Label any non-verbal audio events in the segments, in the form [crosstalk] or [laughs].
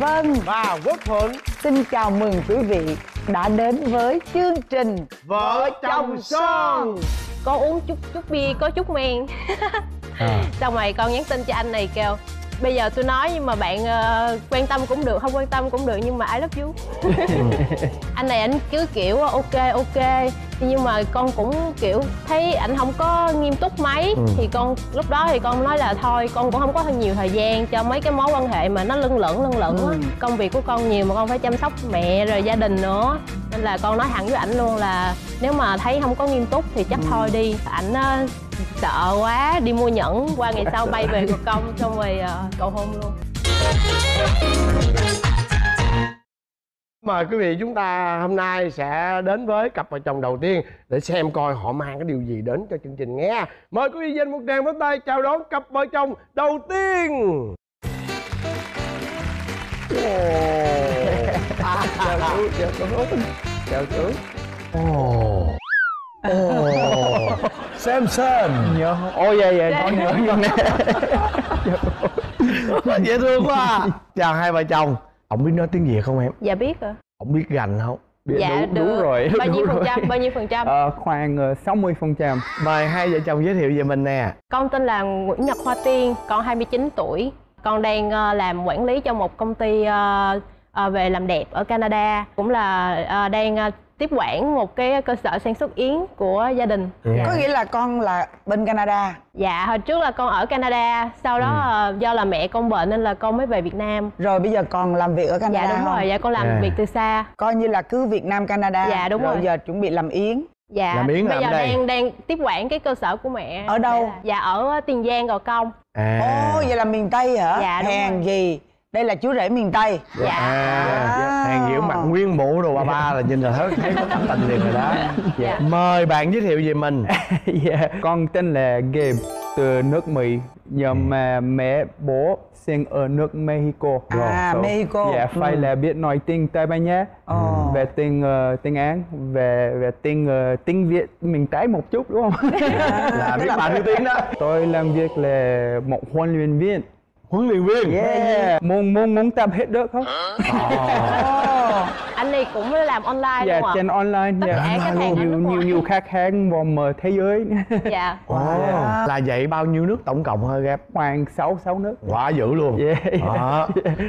Vân và Quốc Thuận. Xin chào mừng quý vị đã đến với chương trình Vợ chồng son. Con uống chút chút bia có chút men. À. [laughs] xong rồi con nhắn tin cho anh này kêu bây giờ tôi nói nhưng mà bạn uh, quan tâm cũng được không quan tâm cũng được nhưng mà I love you. [laughs] Anh này anh cứ kiểu ok ok nhưng mà con cũng kiểu thấy anh không có nghiêm túc mấy ừ. thì con lúc đó thì con nói là thôi con cũng không có nhiều thời gian cho mấy cái mối quan hệ mà nó lưng lửng lưng lửng ừ. công việc của con nhiều mà con phải chăm sóc mẹ rồi gia đình nữa nên là con nói thẳng với ảnh luôn là nếu mà thấy không có nghiêm túc thì chắc ừ. thôi đi ảnh uh, sợ quá đi mua nhẫn qua ngày sau bay về của công xong rồi uh, cầu hôn luôn [laughs] Mời quý vị chúng ta hôm nay sẽ đến với cặp vợ chồng đầu tiên để xem coi họ mang cái điều gì đến cho chương trình nghe. Mời quý vị dành một tràng pháo tay chào đón cặp vợ chồng đầu tiên. À, chào chú, chào chú, chào chú. Oh. Oh. Samson nhớ ôi vậy vậy con nhớ nhớ nè dễ thương quá à. chào hai vợ chồng ông biết nói tiếng việt không em? Dạ biết rồi. Ông biết gành không? Biết dạ đủ, đủ rồi. [laughs] Bao nhiêu phần trăm bao nhiêu phần trăm? Ờ, khoảng 60 phần trăm. Mời hai vợ chồng giới thiệu về mình nè. Con tên là nguyễn nhật hoa tiên con 29 tuổi. Con đang ờ, làm quản lý cho một công ty ờ, ờ, về làm đẹp ở canada. Cũng là đang tiếp quản một cái cơ sở sản xuất yến của gia đình dạ. có nghĩa là con là bên canada dạ hồi trước là con ở canada sau đó ừ. Ờ, do là mẹ con bệnh nên là con mới về việt nam rồi bây giờ con làm việc ở canada dạ đúng không? rồi dạ con làm yeah. việc từ xa coi như là cứ việt nam canada dạ đúng rồi, rồi giờ chuẩn bị làm yến dạ làm yến bây giờ đây. đang đang tiếp quản cái cơ sở của mẹ ở đâu dạ ở tiền giang gò công à. ồ vậy là miền tây hả dạ đúng hèn rồi. gì đây là chú rể miền tây. Dạ. À, à. hàng diễu mặc nguyên mũ đồ ba ba là nhìn là thấy thấy có cảm tình liền rồi đó. Dạ. mời bạn giới thiệu về mình. [laughs] Dạ. con tên là Gabe từ nước Mỹ nhưng mà mẹ bố sinh ở nước Mexico. À so, Mexico. Dạ phải ừ. là biết nói tiếng Tây Ban Nha. Oh. về tiếng uh, tiếng Anh về về tiếng uh, tiếng Việt. Mình trái một chút đúng không? [laughs] Là biết bao nhiêu tiếng đó. Tôi làm việc là một huấn luyện viên huấn luyện viên yeah. muốn muốn muốn tập hết được không oh. anh này cũng làm online dạ, đúng không trên online tất dạ. cả khách hàng nhiều nhiều nhiều khách hàng vòng thế giới dạ [laughs] wow. yeah. là dạy bao nhiêu nước tổng cộng hơi ghép khoảng sáu sáu nước quá dữ luôn yeah. à.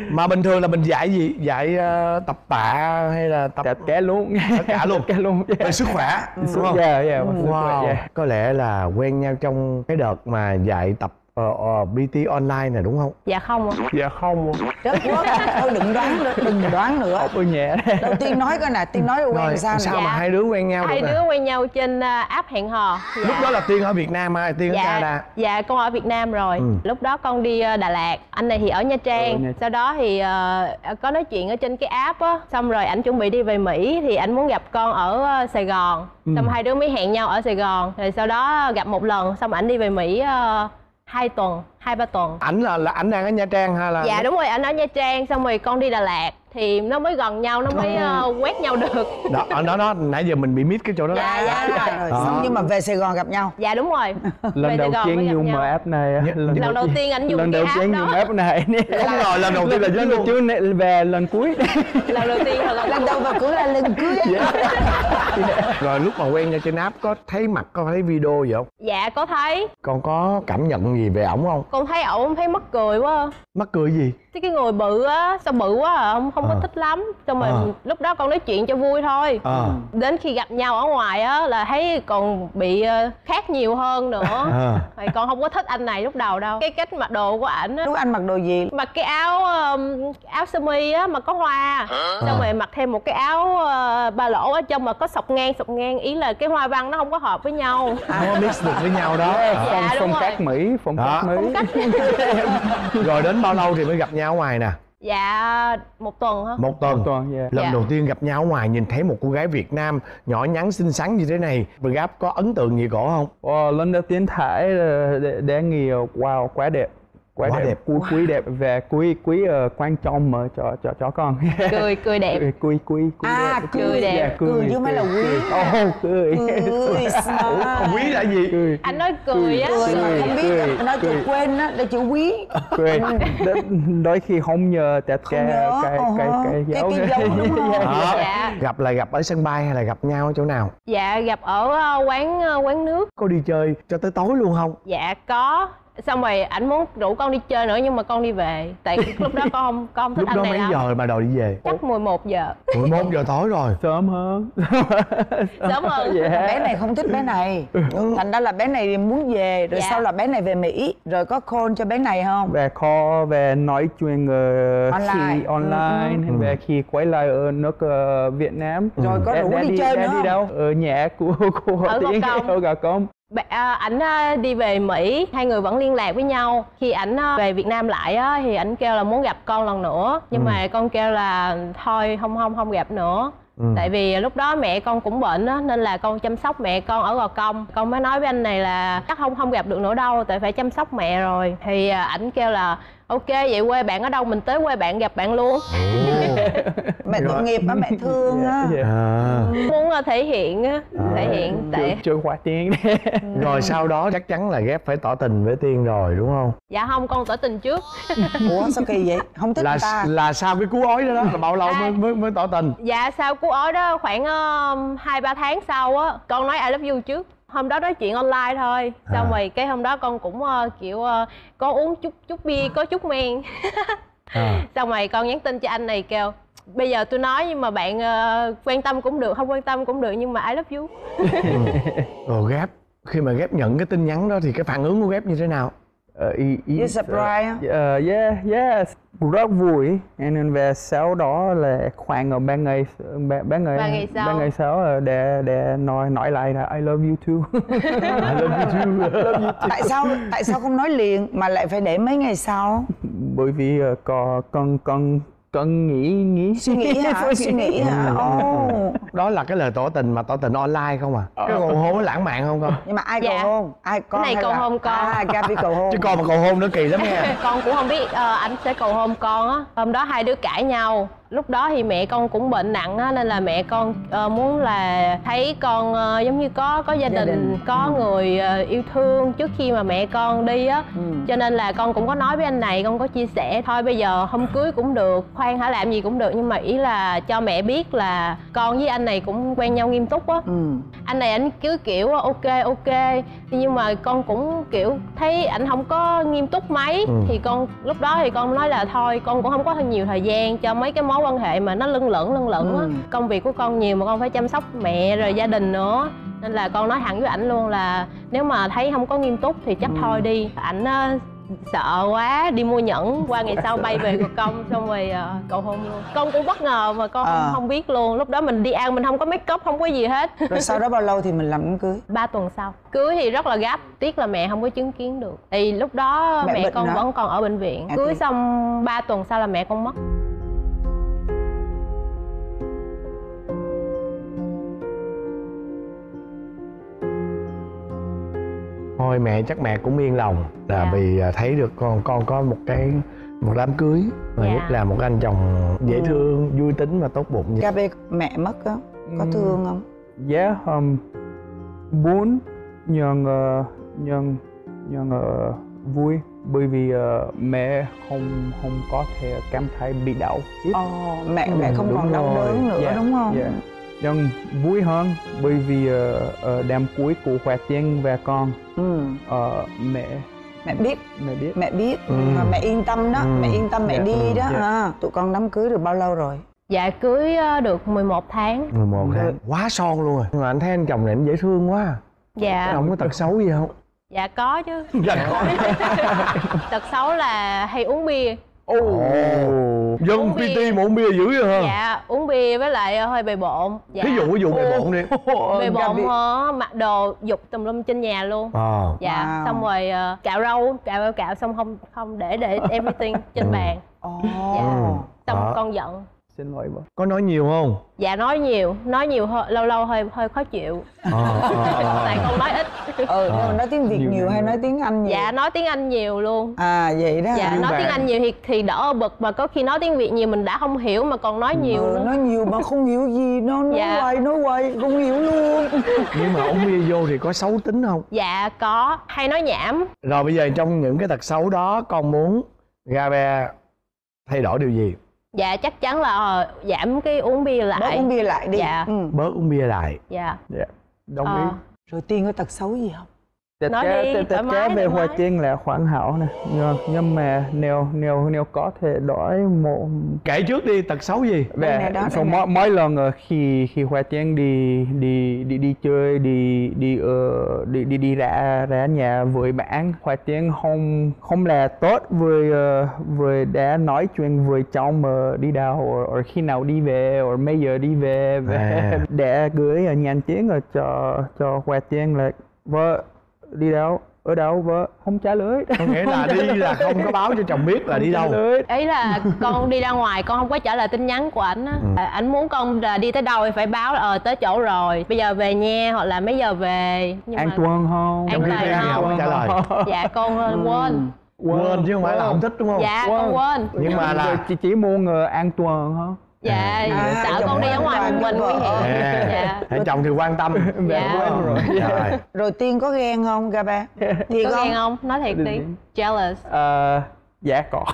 mà bình thường là mình dạy gì dạy uh, tập tạ hay là tập tập cả luôn tất cả [laughs] luôn cả luôn yeah. về sức khỏe đúng không dạ dạ wow. có lẽ là quen nhau trong cái đợt mà dạy tập ờ, ờ, BT online này đúng không? Dạ không ạ. Dạ không Rất quá, thôi đừng đoán nữa, đừng đoán nữa. Học ở nhà Đầu tiên nói coi nè, Tiên nói quen Rồi, sao Sao nè mà Dạ. hai đứa quen nhau hai được đứa nè? quen nhau trên uh, app hẹn hò. Dạ. Lúc đó là Tiên ở Việt Nam hay Tiên ở dạ, Canada? dạ con ở Việt Nam rồi. Ừ. lúc đó con đi ờ, Đà Lạt anh này thì ở Nha Trang. Nha- sau đó thì ờ, có nói chuyện ở trên cái app á. Xong rồi ảnh chuẩn bị đi về Mỹ thì ảnh muốn gặp con ở ờ, Sài Gòn. Ừ. xong hai đứa mới hẹn nhau ở Sài Gòn. Rồi sau đó gặp một lần xong ảnh đi về Mỹ ờ, hai tuần hai ba tuần. Ảnh là là ảnh đang ở Nha Trang hay là dạ đúng rồi ảnh ở Nha Trang xong rồi con đi Đà Lạt thì nó mới gần nhau nó mới ờ, quét nhau được đó, ở đó đó nãy giờ mình bị miss cái chỗ đó dạ dạ rồi, rồi. Đó. xong nhưng mà về Sài Gòn gặp nhau dạ đúng rồi lần Về đầu tiên dùng nhau. app này á. lần đầu tiên anh dùng lần đầu tiên dùng app này Không ngờ lần đầu tiên là lần đầu tiên này về lần cuối lần đầu tiên là lần lần đầu và cũng là lần cưới Rồi lúc mà quen nhau trên app có thấy mặt có thấy video gì không? dạ có thấy Con có cảm nhận gì về ổng không? con thấy ổng thấy mắc cười quá Mắc cười gì? cái cái người bự á sao bự quá à không không có Ờ. thích lắm. Xong rồi Ờ. lúc đó con nói chuyện cho vui thôi. Ờ đến khi gặp nhau ở ngoài á là thấy còn bị ờ, khác nhiều hơn nữa. Ờ thì con không có thích anh này lúc đầu đâu. Cái cách mặc đồ của ảnh á. Lúc anh mặc đồ gì? Mặc cái áo um, áo sơ mi á mà có hoa. Xong rồi mặc thêm một cái áo uh, ba lỗ ở trong mà có sọc ngang sọc ngang. Ý là cái hoa văn nó không có hợp với nhau. Không có mix được với nhau đó. Phong Dạ, đúng phong rồi. cách Mỹ phong cách Mỹ. [laughs] Rồi đến bao lâu thì mới gặp nhau ở ngoài nè? Dạ một tuần hả? Một tuần. Toàn dạ. Lần Dạ. đầu tiên gặp nhau ở ngoài nhìn thấy một cô gái Việt Nam nhỏ nhắn xinh xắn như thế này Gáp có ấn tượng gì cổ không? Wow, lần đầu tiên thấy để, để nghĩ wow quá đẹp quá, Quá đẹp, đẹp. quý quý đẹp và quý quý ờ, quan trọng mà cho cho cho con. [laughs] Cười cười đẹp. Quý quý quý À, đẹp. cười đẹp. Dạ, Cười chứ không phải là quý. Ồ, cười. Cười quý là gì cười anh nói cười á. Cười mà không biết cười, nói chữ cười. quên á là chữ quý. Cười. Đôi khi không nhờ cái Ờ cái cái cái dấu cái dấu đúng [laughs] không? Đó. dạ. Gặp là gặp ở sân bay hay là gặp nhau ở chỗ nào? Dạ gặp ở ờ, quán ờ, quán nước. Có đi chơi cho tới tối luôn không? Dạ có xong rồi ảnh muốn rủ con đi chơi nữa nhưng mà con đi về. Tại lúc đó con không con không thích lúc anh đó này mấy lắm. giờ mà đòi đi về? Chắc 11 giờ. 11 giờ tối rồi. Sớm hơn. [laughs] Sớm hơn. Dạ. bé này không thích bé này. Thành ra là bé này muốn về rồi Dạ. sau là bé này về mỹ rồi có call cho bé này không? Về kho về nói chuyện ờ, Online. khi online Ừ. về khi quay lại ở nước ờ, Việt Nam. Rồi có Đã- rủ đã đi chơi nữa đi không? đâu? Ở nhà của của Ở Gò Tiến Công. ở Gò Công à, ảnh à, đi về Mỹ hai người vẫn liên lạc với nhau. Khi ảnh à, về Việt Nam lại á, thì ảnh kêu là muốn gặp con lần nữa. Nhưng mà con kêu là thôi không không không gặp nữa. Tại vì lúc đó mẹ con cũng bệnh á nên là con chăm sóc mẹ con ở gò công. Con mới nói với anh này là chắc không không gặp được nữa đâu tại phải chăm sóc mẹ rồi. Thì à, ảnh kêu là ok vậy quê bạn ở đâu? Mình tới quê bạn gặp bạn luôn. [laughs] Mẹ tội nghiệp á mẹ thương á. Dạ. à. muốn à, thể hiện á thể hiện tại trường khoa Tiến rồi sau đó chắc chắn là ghép phải tỏ tình với tiên rồi đúng không? Dạ không con tỏ tình trước. [laughs] Ủa sao kỳ vậy? Không thích là ta. là sau cái cú ói đó đó là bao lâu mới À. mới, mới tỏ tình? Dạ sau cú ói đó khoảng uh, hai ba tháng sau á con nói I love you trước hôm đó nói chuyện online thôi xong À. rồi cái hôm đó con cũng ờ, kiểu ờ, có uống chút chút bia có chút men [laughs] à. xong rồi con nhắn tin cho anh này kêu bây giờ tôi nói nhưng mà bạn ờ, quan tâm cũng được không quan tâm cũng được nhưng mà I love you [laughs] rồi ghép khi mà ghép nhận cái tin nhắn đó thì cái phản ứng của ghép như thế nào Ờ, ý, ý, You surprise? Ờ, yeah, yeah, rất vui. Then về sau đó là khoảng ở ba ngày ba, ba ngày Ba ngày sau. ba ngày sau để để nói nói lại là I love you too. [laughs] I love you too. Love you too. Tại sao tại sao không nói liền mà lại phải để mấy ngày sau? Bởi vì ờ, có con con con nghĩ nghĩ. Suy nghĩ hả? [laughs] Suy nghĩ hả? Ồ đó là cái lời tỏ tình mà tỏ tình online không à? Cái cầu hôn nó lãng mạn không con? Nhưng mà ai cầu Dạ. hôn? Ai con này hay cầu là... hôn con. à Gabi cầu hôn. Chứ con mà cầu hôn nữa kỳ lắm nha. [laughs] Con cũng không biết ờ, anh sẽ cầu hôn con á. Hôm đó hai đứa cãi nhau lúc đó thì mẹ con cũng bệnh nặng á nên là mẹ con ờ, muốn là thấy con ờ, giống như có có gia đình, đình. có người ờ, yêu thương trước khi mà mẹ con đi á. Ừ. cho nên là con cũng có nói với anh này con có chia sẻ thôi bây giờ hôm cưới cũng được khoan hả làm gì cũng được. Nhưng mà ý là cho mẹ biết là con với anh này cũng quen nhau nghiêm túc á. Ừ. Anh này anh cứ kiểu ok ok. Nhưng mà con cũng kiểu thấy ảnh không có nghiêm túc mấy. Ừ. thì con lúc đó thì con nói là thôi con cũng không có nhiều thời gian cho mấy cái mối quan hệ mà nó lưng lửng lưng lửng á. Ừ. công việc của con nhiều mà con phải chăm sóc mẹ rồi gia đình nữa. Nên là con nói thẳng với ảnh luôn là nếu mà thấy không có nghiêm túc thì chắc Ừ. thôi đi. Ảnh ờ, sợ quá đi mua nhẫn [laughs] qua ngày sau bay về gò công xong rồi ờ, cầu hôn luôn. Con cũng bất ngờ mà con À. không, biết luôn. Lúc đó mình đi ăn mình không có make up không có gì hết. Rồi sau đó bao lâu thì mình làm đám cưới? [laughs] Ba tuần sau. Cưới thì rất là gấp. Tiếc là mẹ không có chứng kiến được. Thì lúc đó Mẹ mẹ, con hả? vẫn còn ở bệnh viện. À, cưới thì- xong 3 tuần sau là mẹ con mất thôi mẹ chắc mẹ cũng yên lòng là Dạ. vì à, thấy được con con có một cái một đám cưới và Dạ. nhất là một anh chồng dễ Ừ. thương vui tính và tốt bụng như Gabi mẹ mất á có Ừ. thương không yeah um, buồn nhưng ờ, nhưng nhưng ờ, vui bởi vì ờ, mẹ không không có thể cảm thấy bị đau ồ mẹ mẹ Ừ, không đúng còn đau đớn nữa Dạ, đúng không dạ. Nhưng vui hơn bởi vì ờ, ờ, đám cưới của Khoa Tiên và con ừ. ờ, mẹ. Mẹ biết. Mẹ biết. Mẹ biết. Ừ. mà mẹ yên tâm đó. Ừ. mẹ yên tâm mẹ Dạ. đi Ừ. đó. Dạ. ha tụi con đám cưới được bao lâu rồi? Dạ cưới được 11 tháng. 11 Ừ. tháng. Quá son luôn rồi. Nhưng mà anh thấy anh chồng này anh dễ thương quá. Dạ. Không có tật xấu gì không? Dạ có chứ. Dạ có. [laughs] Tật xấu là hay uống bia ồ dân Uống bia. PT mà uống bia dữ vậy hả dạ uống bia với lại ờ, hơi bề bộn dạ. ví dụ ví dụ bề bộn đi bề bộn Gabi. hả mặc đồ dục tùm lum trên nhà luôn ờ dạ Wow. xong rồi ờ, cạo râu cạo cạo xong không không để để everything trên bàn ồ Dạ. xong Đó. con giận xin lỗi vợ có nói nhiều không? Dạ nói nhiều. Nói nhiều hơi, lâu lâu hơi hơi khó chịu. Ờ, ờ, [laughs] tại con nói ít. Ừ nhưng mà nói tiếng việt Nhiều nhiều hay nói tiếng anh nhiều? Dạ nói tiếng anh nhiều luôn. À vậy đó dạ hả? nói bạn. tiếng anh nhiều thì thì đỡ bực mà có khi nói tiếng việt nhiều mình đã không hiểu mà còn nói nhiều ừ, nữa. nói nhiều mà không hiểu gì. Nó nói Dạ. hoài nói hoài không hiểu luôn. [laughs] Nhưng mà uống bia vô thì có xấu tính không? Dạ có. Hay nói nhảm. Rồi bây giờ trong những cái tật xấu đó con muốn Gabe thay đổi điều gì dạ chắc chắn là ờ, giảm cái uống bia lại. Bớt uống bia lại đi. Dạ. ừ. bớt uống bia lại. Dạ. Dạ. Đồng Ờ. ý rồi tiên có tật xấu gì không Tật Nói cá, đi, tật mái, cá về Hoa. Tiên là hoàn hảo nè nhưng, nhưng mà nếu nếu nếu có thể đổi một kể trước đi tật xấu gì về sau mỗi, mỗi lần ờ, khi khi Hoa Tiên đi đi đi đi chơi đi đi ờ, đi đi đi ra ra nhà với bạn Hoa Tiên không không là tốt với ờ, với đã nói chuyện với chồng mà đi đâu or, or khi nào đi về or mấy giờ đi về về À. để gửi nhắn ở cho cho Hoa Tiên là vợ đi đâu? Ở đâu vợ? Không trả lời. Có nghĩa là đi là không có báo cho chồng biết là đi Trả đâu. lời. ý là con đi ra ngoài con không có trả lời tin nhắn của ảnh á. Ừ. À, ảnh muốn con là đi tới đâu thì phải báo là ờ tới chỗ rồi. Bây giờ về nha hoặc là mấy giờ về? Nhưng an mà toàn không? An toàn không? trả lời. dạ con ờ, quên. Quên. Chứ không phải là không thích đúng không? Dạ con quên. nhưng mà là chị chỉ muốn an toàn hả dạ À, sợ chồng con đi ở ngoài một mình nguy hiểm. À, dạ. Hai chồng thì quan tâm. Dạ. quên rồi. Trời. rồi tiên có ghen không Gabe thiệt có không ghen không? Nói thiệt đi. Jealous. Ờ, dạ có.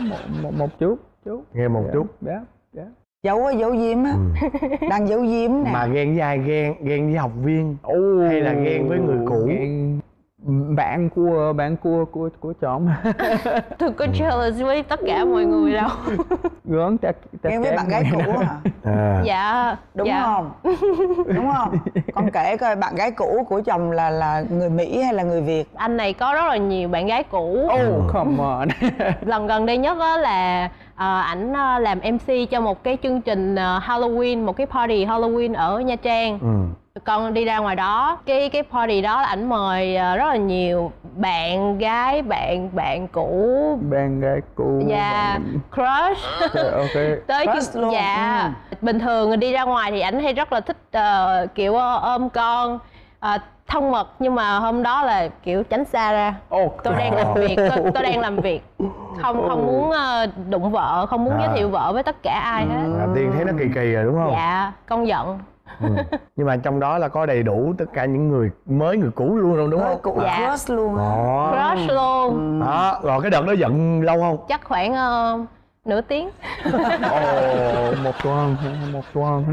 Một, [laughs] một, một chút chút. Nghe một chút. Dạ dạ. Giấu á giấu diếm á. Đang giấu diếm nè. Mà ghen với ai? Ghen ghen với học viên? Ồ, Hay là ghen với người cũ? ghen bạn của bạn của của của chồng [laughs] tôi có jealous với tất cả mọi người đâu. [laughs] Gớm chắc chắc ghen với bạn gái người cũ hả? À. dạ đúng dạ. không? Đúng không? Con kể coi bạn gái cũ của chồng là là người mỹ hay là người việt? Anh này có rất là nhiều bạn gái cũ. Oh come on. [laughs] Lần gần đây nhất á là ờ, ảnh ờ, làm MC cho một cái chương trình ờ, Halloween một cái party Halloween ở Nha Trang. Ừ. con đi ra ngoài đó cái cái party đó là ảnh mời ờ, rất là nhiều bạn gái bạn bạn cũ. Bạn gái cũ và crush. Ok ok. [laughs] Tới Crush luôn, dạ bình thường đi ra ngoài thì ảnh hay rất là thích ờ, kiểu ờ, ôm con ờ, thân mật nhưng mà hôm đó là kiểu tránh xa ra. Oh tôi đang làm việc tôi, tôi đang làm việc. Không không muốn đụng vợ không muốn À. giới thiệu vợ với tất cả ai hết. À, tiên thấy nó kỳ kỳ rồi đúng không? Dạ con giận ừ. nhưng mà trong đó là có đầy đủ tất cả những người mới người cũ luôn rồi đúng không? cụ Dạ. crush luôn. Đó. Crush luôn. Đó rồi cái đợt đó giận lâu không? Chắc khoảng ờ, nửa tiếng. [laughs] Ồ, một tuần một tuần. [laughs]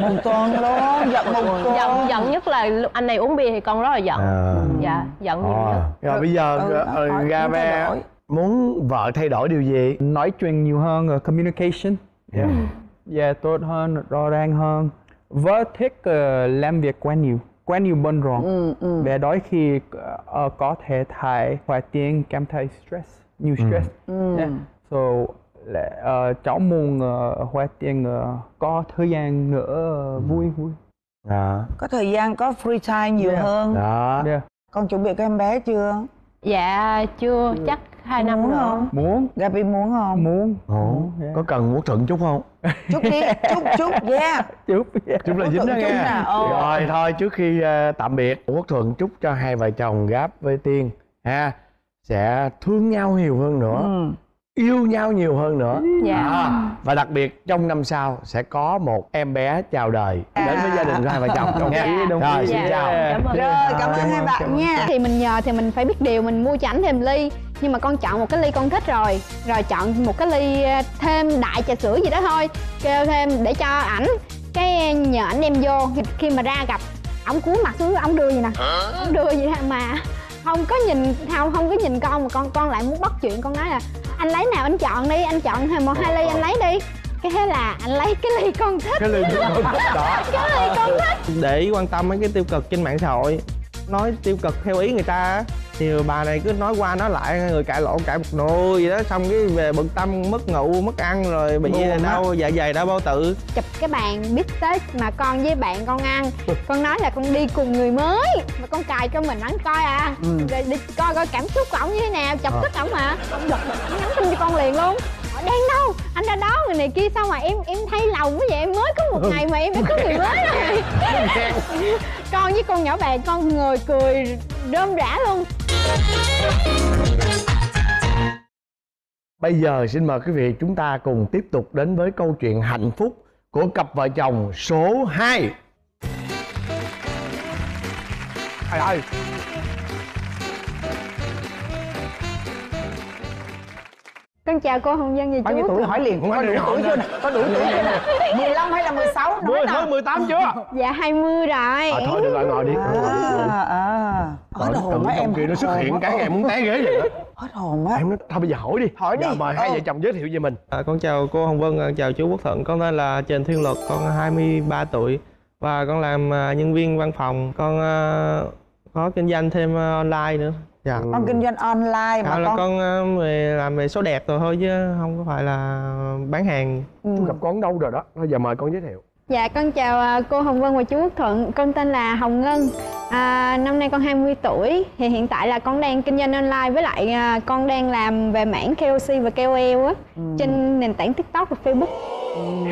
Một tuần luôn giận một tuần. giận giận nhất là lúc anh này uống bia thì con rất là giận. À. dạ giận nhiều Ờ. nhất. Rồi bây giờ Ừ, ờ, hỏi- muốn vợ thay đổi điều gì? Nói chuyện nhiều hơn uh, communication. Yeah. dạ tốt hơn rõ ràng hơn vợ thích uh, làm việc quá nhiều quá nhiều bận rộn ừ, ừ. và đôi khi uh, có thể thấy Hoa Tiên cảm thấy stress nhiều stress Ừ. Yeah. so là uh, cháu muốn uh, Hoa Tiên uh, có thời gian nữa uh, vui vui à. có thời gian có free time nhiều Yeah. hơn đó yeah. con chuẩn bị có em bé chưa dạ chưa chắc hai năm muốn nữa. không? Muốn. Gabi muốn không? Muốn. Ồ, yeah. có cần muốn thuận chút không? [laughs] Chút đi chút chút yeah. Chút yeah. chút là Quốc dính đó nghe ờ. rồi thôi trước khi ờ, tạm biệt quốc thuận chúc cho hai vợ chồng gáp với tiên ha. Sẽ thương nhau nhiều hơn nữa. Ừ. yêu nhau nhiều hơn nữa. Dạ. À, và đặc biệt trong năm sau sẽ có một em bé chào đời đến với gia đình của hai vợ chồng. Đồng nha. ý, đồng rồi xin Dạ. chào. Cảm ơn. rồi cảm ơn hai bạn cảm ơn. nha. Thì mình nhờ thì mình phải biết điều mình mua cho ảnh thêm ly nhưng mà con chọn một cái ly con thích rồi. Rồi chọn một cái ly ờ, thêm đại trà sữa gì đó thôi. Kêu thêm để cho ảnh cái nhờ ảnh đem vô. Khi mà ra gặp ổng cúi mặt xuống ổng đưa gì nè. Ổng đưa gì nè mà không có nhìn không không có nhìn con mà con con lại muốn bắt chuyện. Con nói là anh lấy nào anh chọn đi anh chọn thêm một hai ly anh lấy đi. Cái thế là anh lấy cái ly con thích. Cái ly con đó. [laughs] Cái ly con thích. Để ý quan tâm mấy cái tiêu cực trên mạng xã hội. Nói tiêu cực theo ý người ta thì bà này cứ nói qua nói lại người cãi lộn cãi một nồi gì đó xong cái về bận tâm mất ngủ mất ăn rồi bị Buồn đau dạ dày đau bao tử chụp cái bàn bít tết mà con với bạn con ăn. [laughs] Con nói là con đi cùng người mới mà con cài cho mình ảnh coi à. Rồi đi coi coi cảm xúc của ổng như thế nào chọc tức ổng mà. Ổng giật mình nhắn tin cho con liền luôn. Đang đâu? Anh ra đó người này kia sao mà em em thay lòng quá vậy? Em mới có một ngày mà em đã có người [laughs] mới rồi [laughs] con với con nhỏ bạn con ngồi cười rơm rã luôn. Bây giờ xin mời quý vị chúng ta cùng tiếp tục đến với câu chuyện hạnh phúc của cặp vợ chồng số 2 Trời ơi con chào cô hồng dân và bao nhiêu chú tuổi hỏi liền Không có đủ được tuổi chưa nè. nè có đủ tuổi chưa nè 15 hay là 16 nói hơn 18 chưa? dạ 20 rồi À, thôi được rồi ngồi đi ngồi đi. à à hết hồn trong em kia nó xuất hiện cái em muốn té ghế vậy đó hết hồn quá Em nói thôi bây giờ hỏi đi Hỏi đi. Mời hai Ờ. vợ chồng giới thiệu về mình À, con chào cô Hồng Vân, chào chú Quốc Thuận. Con tên là Trần Thiên Luật, con 23 tuổi và con làm nhân viên văn phòng. Con có kinh doanh thêm online nữa. Dạ. con kinh doanh online mà À, là con, con về làm về số đẹp rồi thôi chứ không có phải là bán hàng. Ừ. Gặp con đâu rồi đó? Thôi giờ mời con giới thiệu. Dạ con chào à, cô Hồng Vân và chú Quốc Thuận. Con tên là Hồng Ngân. À, Năm nay con 20 tuổi. Thì hiện tại là con đang kinh doanh online Với lại à, con đang làm về mảng KOC và KOL á Trên nền tảng TikTok và Facebook.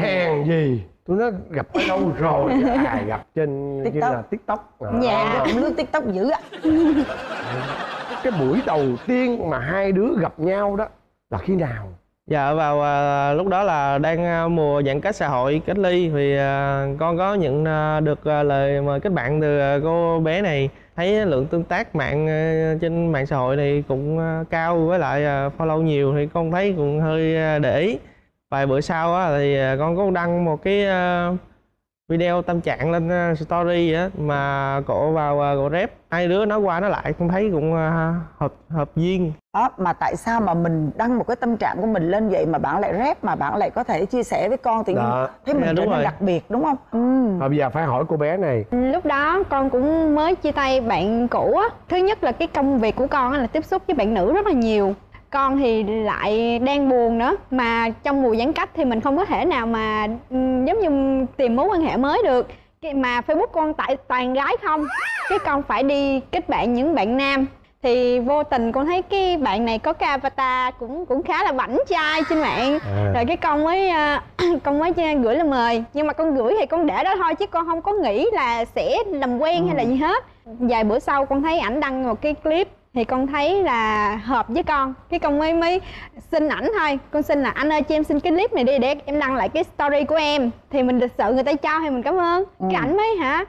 Hèn gì? Tôi nói gặp ở đâu rồi? [laughs] À gặp trên TikTok. là TikTok. À. Dạ cũng lướt tiktok dữ á [laughs] Cái buổi đầu tiên mà hai đứa gặp nhau đó Là khi nào? Dạ vào à, lúc đó là đang à, mùa giãn cách xã hội cách ly. Thì à, con có nhận à, được à, lời mời kết bạn từ à, cô bé này. Thấy lượng tương tác mạng à, trên mạng xã hội này cũng à, cao với lại à, follow nhiều thì con thấy cũng hơi à, để ý. Vài bữa sau á, thì à, con có đăng một cái à, video tâm trạng lên à, story vậy á mà cổ vào à, cổ rep hai đứa nói qua nói lại con thấy cũng à, hợp hợp duyên. Đó mà tại sao mà mình đăng một cái tâm trạng của mình lên vậy mà bạn lại rep mà bạn lại có thể chia sẻ với con thì Đó. thấy mình Dạ, trở nên đặc biệt đúng không? Ừ. Bây giờ phải hỏi cô bé này. Lúc đó con cũng mới chia tay bạn cũ á. Thứ nhất là cái công việc của con á là tiếp xúc với bạn nữ rất là nhiều con thì lại đang buồn nữa. Mà trong mùa giãn cách thì mình không có thể nào mà ừm, giống như tìm mối quan hệ mới được. Cái mà facebook con tại toàn gái không cái con phải đi kết bạn những bạn nam. Thì vô tình con thấy cái bạn này có cái avatar cũng cũng khá là bảnh trai trên mạng. À. rồi cái con mới à, [clears throat] con mới gửi lời mời. Nhưng mà con gửi thì con để đó thôi chứ con không có nghĩ là sẽ làm quen hay là gì hết. Vài bữa sau con thấy ảnh đăng một cái clip thì con thấy là hợp với con. Cái con mới mới xin ảnh thôi. Con xin là anh ơi cho em xin cái clip này đi để em đăng lại cái story của em. Thì mình lịch sự người ta cho thì mình cảm ơn. Cái ảnh mới hả?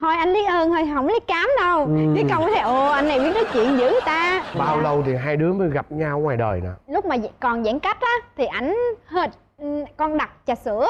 Thôi anh lấy ơn thôi không lấy cám đâu. Cái con thấy ồ anh này biết nói chuyện dữ ta. Bao lâu thì hai đứa mới gặp nhau ngoài đời nè? Lúc mà còn giãn cách á thì ảnh hết ừ, con đặt trà sữa.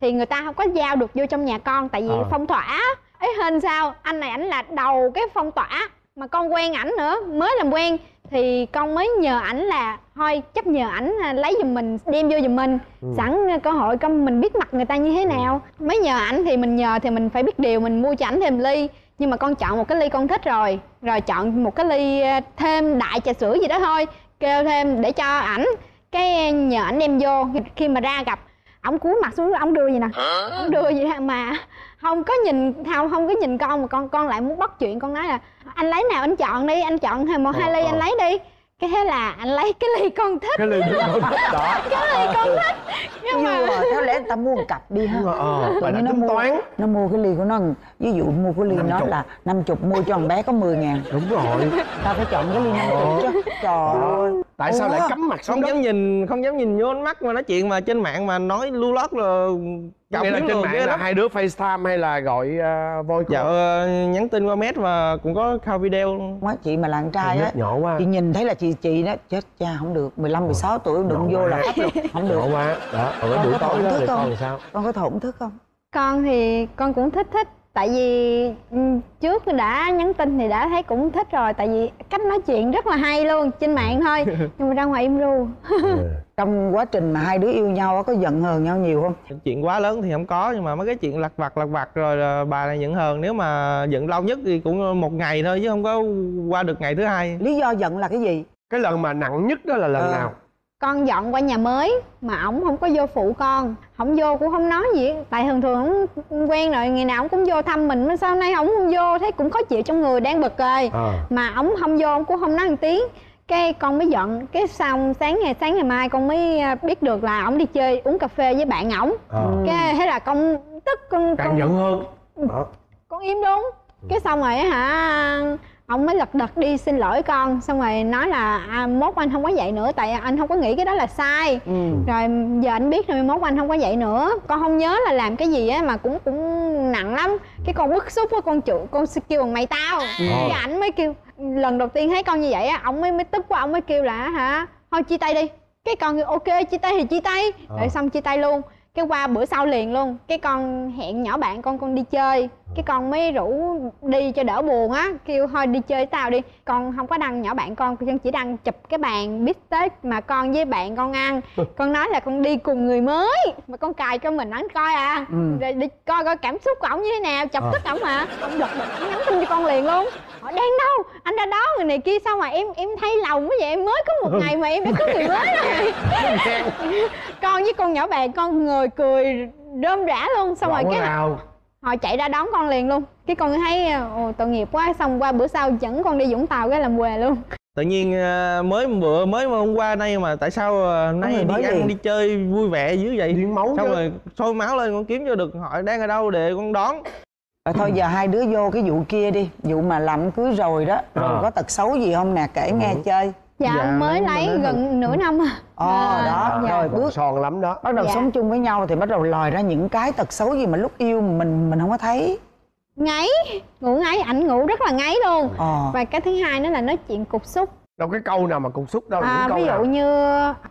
Thì người ta không có giao được vô trong nhà con tại vì Ờ. phong tỏa. Ấy hên sao? Anh này ảnh là đầu cái phong tỏa mà con quen ảnh nữa mới làm quen thì con mới nhờ ảnh là thôi chắc nhờ ảnh à, lấy giùm mình đem vô giùm mình. Sẵn à, cơ hội con mình biết mặt người ta như thế nào. Mới nhờ ảnh thì mình nhờ thì mình phải biết điều mình mua cho ảnh thêm ly. Nhưng mà con chọn một cái ly con thích rồi rồi chọn một cái ly à, thêm đại trà sữa gì đó thôi kêu thêm để cho ảnh cái nhờ ảnh đem vô. Khi mà ra gặp ổng cúi mặt xuống ổng đưa gì nè. Ổng đưa gì mà không có nhìn không không có nhìn con mà con con lại muốn bắt chuyện. Con nói là anh lấy nào anh chọn đi anh chọn thêm một hai ly ờ. anh lấy đi. Cái thế là anh lấy cái ly con thích. Cái ly con thích đó. [laughs] Cái ly con thích. Nhưng mà theo lẽ người ta mua một cặp đi ha. Rồi, ờ, Tự nhiên nó tính mua toán. nó mua cái ly của nó ví dụ mua cái ly nó 50. là 50 mua cho thằng bé có 10 ngàn. Đúng rồi. Ta phải chọn cái ly 50 chứ. Trời ơi Tại sao Ủa? lại cắm mặt xuống không đất? dám nhìn không dám nhìn vô ánh mắt mà nói chuyện mà trên mạng mà nói lưu lót là Nghĩa là trên mạng là hai đứa FaceTime hay là gọi uh, voice dạ call? ờ, nhắn tin qua mét và cũng có call video. Má chị mà là con trai á nhỏ quá. chị nhìn thấy là chị chị đó chết cha không được. 15 16 tuổi đụng Nhỏ vô là áp lực không được. Nhỏ quá. Đó, ở buổi có tối đó thì con làm sao? Con có thổn thức không? Con thì con cũng thích thích tại vì ừ, trước đã nhắn tin thì đã thấy cũng thích rồi tại vì cách nói chuyện rất là hay luôn trên mạng thôi. [laughs] Nhưng mà ra ngoài im ru. Ừ. [laughs] trong quá trình mà hai đứa yêu nhau á, có giận hờn nhau nhiều không? Chuyện quá lớn thì không có nhưng mà mấy cái chuyện lặt vặt lặt vặt rồi là bà này giận hờn nếu mà giận lâu nhất thì cũng một ngày thôi chứ không có qua được ngày thứ hai. Lý do giận là cái gì? Cái lần mà nặng nhất đó là lần Ờ. nào con dọn qua nhà mới mà ổng không có vô phụ con. Không vô cũng không nói gì. Tại thường thường ổng quen rồi ngày nào ổng cũng vô thăm mình mà sao nay ổng không vô thấy cũng khó chịu trong người đang bực rồi Ờ. mà ổng không vô ổng cũng không nói một tiếng. Cái con mới giận cái xong sáng ngày sáng ngày mai con mới à, biết được là ổng đi chơi uống cà phê với bạn ổng. Ờ. cái thế là con tức con càng con giận hơn. Con im luôn. Cái xong rồi á hả ông mới lật đật đi xin lỗi con xong rồi nói là à, mốt anh không có vậy nữa tại anh không có nghĩ cái đó là sai. Ừ. rồi giờ anh biết rồi mốt anh không có vậy nữa. Con không nhớ là làm cái gì á mà cũng cũng nặng lắm. Cái con bức xúc á con chịu con kêu bằng mày tao. Cái ảnh mới kêu lần đầu tiên thấy con như vậy á ông mới mới tức quá ông mới kêu là hả? Thôi chia tay đi. Cái con kêu ok chia tay thì chia tay. Rồi xong chia tay luôn. Cái qua bữa sau liền luôn. Cái con hẹn nhỏ bạn con con đi chơi cái con mới rủ đi cho đỡ buồn á kêu thôi đi chơi với tao đi. Con không có đăng nhỏ bạn con con chỉ đăng chụp cái bàn bít tết mà con với bạn con ăn. Con nói là con đi cùng người mới. Mà con cài cho mình ảnh coi à. Rồi đi coi coi cảm xúc của ổng như thế nào chọc tức ổng mà. Ông đật ổng nhắn tin cho con liền luôn. Hỏi đang đâu? Anh ra đó người này kia sao mà em em thấy lòng quá vậy? Em mới có một ngày mà em đã có người mới rồi. [laughs] Con với con nhỏ bạn con người cười rơm rã luôn. Xong rồi Rõ cái rào họ chạy ra đón con liền luôn. Cái con thấy ồ tội nghiệp quá xong qua bữa sau dẫn con đi vũng tàu cái làm quề luôn. Tự nhiên ờ, mới bữa mới mà hôm qua nay mà tại sao ờ, nay đi ăn liền. đi chơi vui vẻ dữ vậy? Điên máu xong chứ. rồi sôi máu lên con kiếm cho được hỏi đang ở đâu để con đón. Rồi thôi giờ hai đứa vô cái vụ kia đi. Vụ mà làm cưới rồi đó. Rồi Ờ. có tật xấu gì không nè kể nghe chơi dạ, Dạ, mới lấy nói gần nửa năm à. Ồ À, đó. Dạ. Rồi bước son lắm đó. bắt đầu Dạ. sống chung với nhau Thì bắt đầu lòi ra những cái tật xấu gì mà lúc yêu mình mình không có thấy. Ngáy ngủ ngáy ảnh ngủ rất là ngáy luôn. Ờ. Và cái thứ hai nữa là nói chuyện cục xúc. Đâu cái câu nào mà cục xúc đâu à, những câu ví nào. dụ như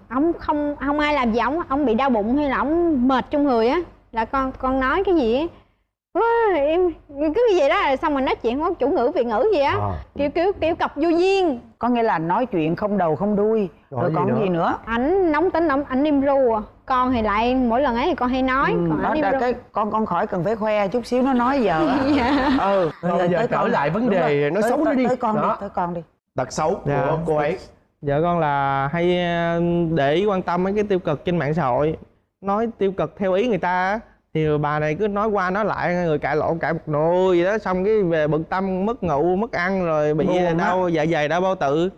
ông không không ai làm gì ông ông bị đau bụng hay là ông mệt trong người á là con con nói cái gì á? "Ôi, em cứ cái gì đó rồi xong rồi nói chuyện không có chủ ngữ việt ngữ gì á Ờ. kiểu kiểu kiểu cọc vô duyên Có nghĩa là nói chuyện không đầu không đuôi Rồi Rồi gì còn nữa? gì nữa ảnh nóng tính ông ảnh im ru à con thì lại mỗi lần ấy thì con hay nói Ừ, còn đó là cái con con khỏi cần phải khoe chút xíu nó nói giờ. [laughs] Dạ. ừ Rồi bây giờ tới trở con. lại vấn đề Tới- xấu nó đi. tới con Đó. đi tới con đi tật xấu Dạ. của cô ấy vợ con là hay ờ, để ý quan tâm mấy cái tiêu cực trên mạng xã hội nói tiêu cực theo ý người ta á. Thì bà này cứ nói qua nói lại người cãi lộn cãi một nồi gì đó xong cái về bực tâm mất ngủ mất ăn rồi bị Buồn đau dạ dày đau bao tử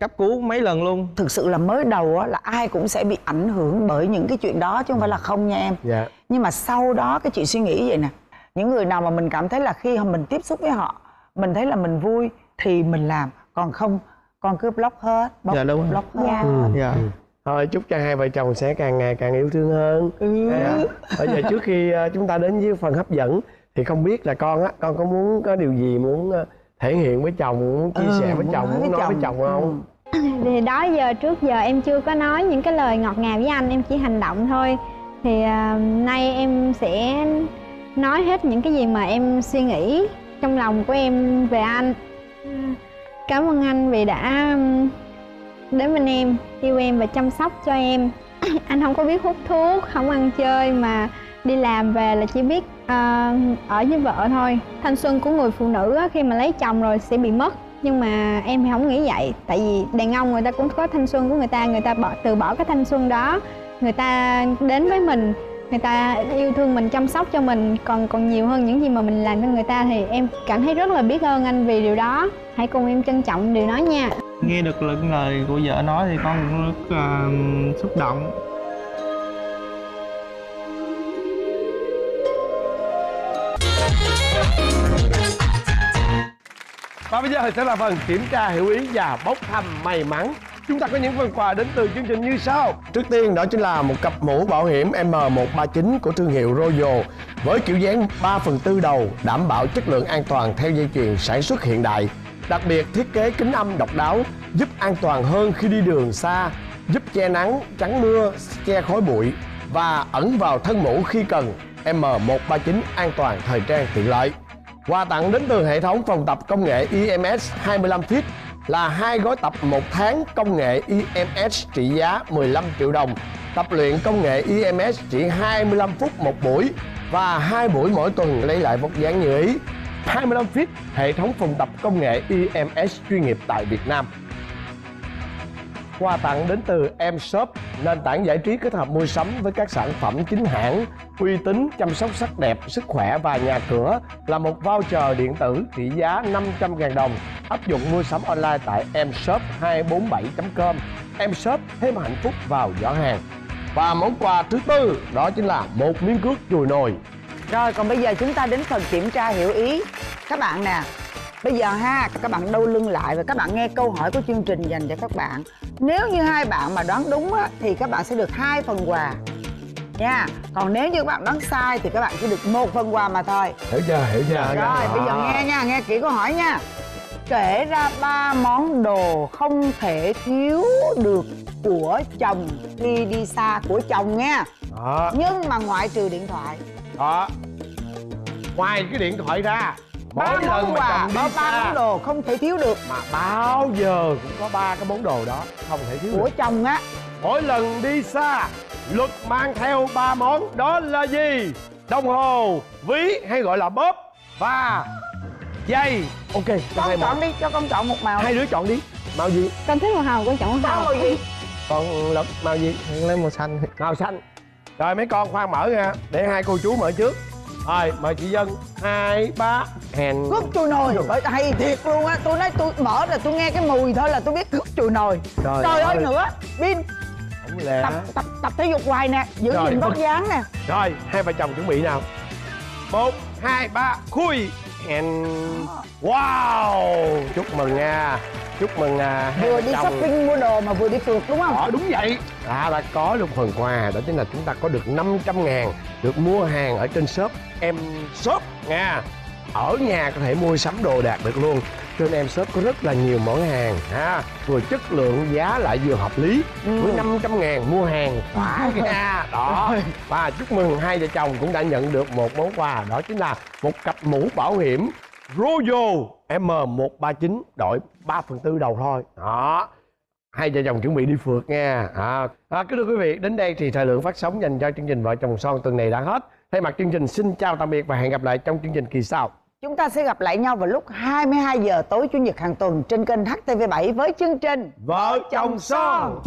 cấp cứu mấy lần luôn. Thực sự là mới đầu á là ai cũng sẽ bị ảnh hưởng bởi những cái chuyện đó chứ không phải là không nha em. Dạ. Nhưng mà sau đó cái chị suy nghĩ vậy nè những người nào mà mình cảm thấy là khi mình tiếp xúc với họ mình thấy là mình vui thì mình làm còn không con cứ block hết block, Dạ, đúng block hết Dạ. dạ thôi chúc cho hai vợ chồng sẽ càng ngày càng yêu thương hơn. Dạ. bây giờ trước khi ờ, chúng ta đến với phần hấp dẫn thì không biết là con á con có muốn có điều gì muốn ờ, thể hiện với chồng muốn chia Ừ, sẻ với chồng muốn với nói với chồng. chồng không? Thì đó giờ trước giờ em chưa có nói những cái lời ngọt ngào với anh em chỉ hành động thôi. Thì à, nay em sẽ nói hết những cái gì mà em suy nghĩ trong lòng của em về anh. À, cảm ơn anh vì đã đến bên em yêu em và chăm sóc cho em. [coughs] Anh không có biết hút thuốc không ăn chơi mà đi làm về là chỉ biết uh, ở với vợ thôi. Thanh xuân của người phụ nữ á, khi mà lấy chồng rồi sẽ bị mất. Nhưng mà em thì không nghĩ vậy tại vì đàn ông người ta cũng có thanh xuân của người ta người ta bỏ từ bỏ cái thanh xuân đó. Người ta đến với mình người ta yêu thương mình chăm sóc cho mình. Còn còn nhiều hơn những gì mà mình làm cho người ta thì em cảm thấy rất là biết ơn anh vì điều đó. Hãy cùng em trân trọng điều đó nha nghe được những lời của vợ nói thì con cũng rất ờ, xúc động Và bây giờ sẽ là phần kiểm tra hiểu ý và bốc thăm may mắn. Chúng ta có những phần quà đến từ chương trình như sau. Trước tiên đó chính là một cặp mũ bảo hiểm M139 của thương hiệu Royal với kiểu dáng 3 phần tư đầu đảm bảo chất lượng an toàn theo dây chuyền sản xuất hiện đại. Đặc biệt thiết kế kính âm độc đáo giúp an toàn hơn khi đi đường xa, giúp che nắng, chắn mưa, che khói bụi và ẩn vào thân mũ khi cần. M139 an toàn thời trang tiện lợi. Quà tặng đến từ hệ thống phòng tập công nghệ EMS 25 feet là hai gói tập một tháng công nghệ EMS trị giá 15 triệu đồng. Tập luyện công nghệ EMS chỉ 25 phút một buổi và hai buổi mỗi tuần lấy lại vóc dáng như ý. 25 feet, hệ thống phòng tập công nghệ EMS chuyên nghiệp tại Việt Nam. Quà tặng đến từ M-Shop, nền tảng giải trí kết hợp mua sắm với các sản phẩm chính hãng, uy tín, chăm sóc sắc đẹp, sức khỏe và nhà cửa là một voucher điện tử trị giá 500.000 đồng. Áp dụng mua sắm online tại emshop247.com. Em Shop thêm hạnh phúc vào giỏ hàng. Và món quà thứ tư đó chính là một miếng cước chùi nồi. Rồi còn bây giờ chúng ta đến phần kiểm tra hiểu ý. Các bạn nè Bây giờ ha các bạn đau lưng lại và các bạn nghe câu hỏi của chương trình dành cho các bạn. Nếu như hai bạn mà đoán đúng á, thì các bạn sẽ được hai phần quà. Nha Còn nếu như các bạn đoán sai thì các bạn chỉ được một phần quà mà thôi. Hiểu chưa? Hiểu chưa? Rồi bây giờ nghe nha, nghe kỹ câu hỏi nha. Kể ra ba món đồ không thể thiếu được của chồng khi đi xa của chồng nha. Đó, Nhưng mà ngoại trừ điện thoại đó. Ngoài cái điện thoại ra, ba mỗi lần món mà chồng đi ba ba món đồ không thể thiếu được mà bao giờ cũng có ba cái món đồ đó không thể thiếu của được. chồng á Mỗi lần đi xa, luật mang theo ba món đó là gì? Đồng hồ, ví hay gọi là bóp và dây. Ok, cho con chọn đi cho con chọn một màu Hai đứa chọn đi. Màu gì? con thích màu hồng con chọn màu màu gì con lập màu gì lấy màu xanh Màu xanh. Rồi mấy con khoan mở nha, để hai cô chú mở trước. Rồi, mời chị Dân. Hai, ba, hèn. cướp chùi nồi. Bởi hay thiệt luôn á. Tôi nói tôi mở là tôi nghe cái mùi thôi là tôi biết cướp chùi nồi. Trời trời ơi nữa. Pin. Tập tập tập thể dục hoài nè. Giữ Rồi, gìn vóc dáng nè. Rồi, hai vợ chồng chuẩn bị nào. Một, hai, ba, khui. Hèn. Wow, chúc mừng nha. Chúc mừng à, vừa đi chồng. shopping mua đồ mà vừa đi phượt đúng không Đó, đúng vậy. À, đã có được phần quà, đó chính là chúng ta có được 500 ngàn được mua hàng ở trên shop Em Shop nha. Ở nhà có thể mua sắm đồ đạc được luôn. Trên Em Shop có rất là nhiều món hàng ha, vừa chất lượng giá lại vừa hợp lý. Ừ. Với 500 ngàn mua hàng khỏa [laughs] nha. Đó. Và chúc mừng hai vợ chồng cũng đã nhận được một món quà đó chính là một cặp mũ bảo hiểm Royal M139 đổi 3 phần tư đầu thôi. Đó hai vợ chồng chuẩn bị đi phượt nha à, à, kính thưa quý vị đến đây thì thời lượng phát sóng dành cho chương trình vợ chồng son tuần này đã hết thay mặt chương trình xin chào tạm biệt và hẹn gặp lại trong chương trình kỳ sau. Chúng ta sẽ gặp lại nhau vào lúc 22 giờ tối chủ nhật hàng tuần trên kênh HTV7 với chương trình vợ chồng son